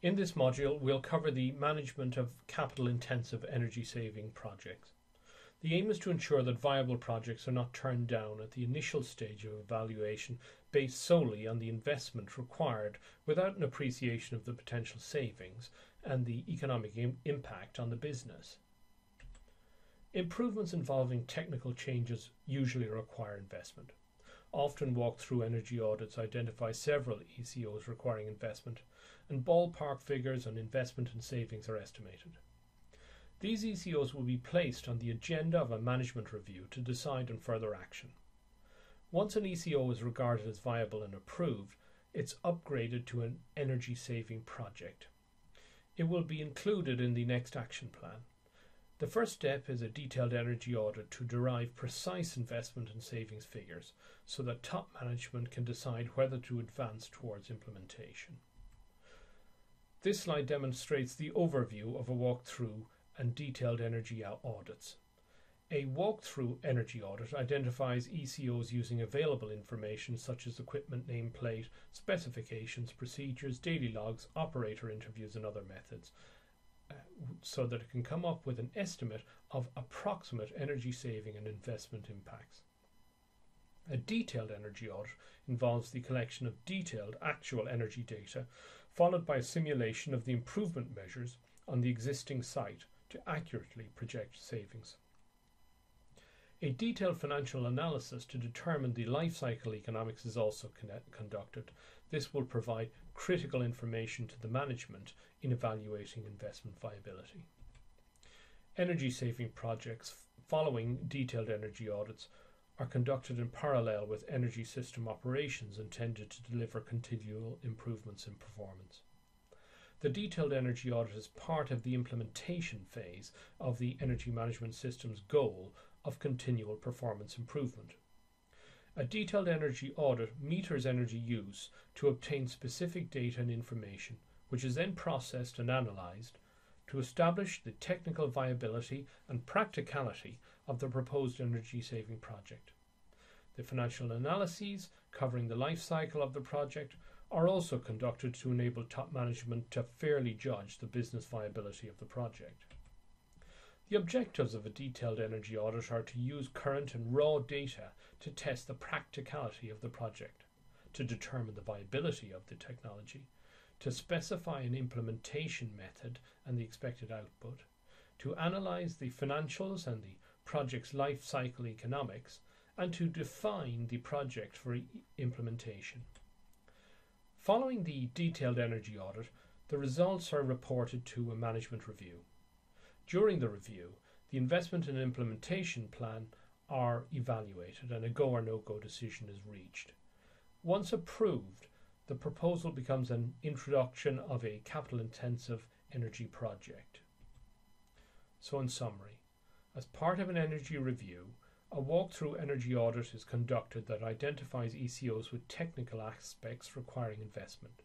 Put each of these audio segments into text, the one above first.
In this module, we'll cover the management of capital intensive energy saving projects. The aim is to ensure that viable projects are not turned down at the initial stage of evaluation based solely on the investment required without an appreciation of the potential savings and the economic Im- impact on the business. Improvements involving technical changes usually require investment. Often walk through energy audits identify several ECOs requiring investment, and ballpark figures on investment and savings are estimated. These ECOs will be placed on the agenda of a management review to decide on further action. Once an ECO is regarded as viable and approved, it's upgraded to an energy saving project. It will be included in the next action plan. The first step is a detailed energy audit to derive precise investment and savings figures so that top management can decide whether to advance towards implementation. This slide demonstrates the overview of a walkthrough and detailed energy audits. A walkthrough energy audit identifies ECOs using available information such as equipment nameplate, specifications, procedures, daily logs, operator interviews, and other methods, so that it can come up with an estimate of approximate energy saving and investment impacts. A detailed energy audit involves the collection of detailed actual energy data, followed by a simulation of the improvement measures on the existing site to accurately project savings. A detailed financial analysis to determine the life cycle economics is also conducted. This will provide critical information to the management in evaluating investment viability. Energy saving projects following detailed energy audits are conducted in parallel with energy system operations intended to deliver continual improvements in performance. The detailed energy audit is part of the implementation phase of the energy management system's goal of continual performance improvement. A detailed energy audit meters energy use to obtain specific data and information, which is then processed and analysed to establish the technical viability and practicality of the proposed energy saving project. The financial analyses covering the life cycle of the project are also conducted to enable top management to fairly judge the business viability of the project. The objectives of a detailed energy audit are to use current and raw data to test the practicality of the project, to determine the viability of the technology, to specify an implementation method and the expected output, to analyze the financials and the project's life cycle economics, and to define the project for implementation. Following the detailed energy audit, the results are reported to a management review. During the review, the investment and implementation plan are evaluated and a go or no go decision is reached. Once approved, the proposal becomes an introduction of a capital intensive energy project. So, in summary, as part of an energy review, a walkthrough energy audit is conducted that identifies ECOs with technical aspects requiring investment.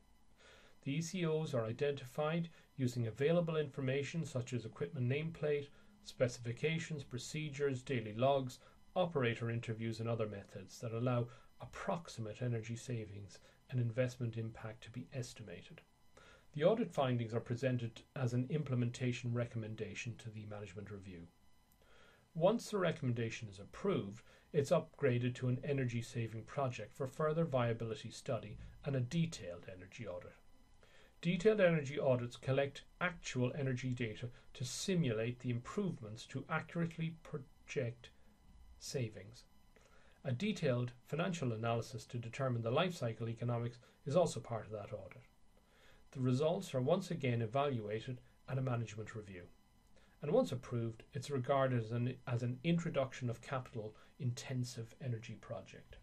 The ECOs are identified using available information such as equipment nameplate, specifications, procedures, daily logs, operator interviews, and other methods that allow approximate energy savings and investment impact to be estimated. The audit findings are presented as an implementation recommendation to the management review. Once the recommendation is approved, it's upgraded to an energy saving project for further viability study and a detailed energy audit. Detailed energy audits collect actual energy data to simulate the improvements to accurately project savings. A detailed financial analysis to determine the life cycle economics is also part of that audit. The results are once again evaluated at a management review and once approved, it's regarded as an, as an introduction of capital intensive energy project.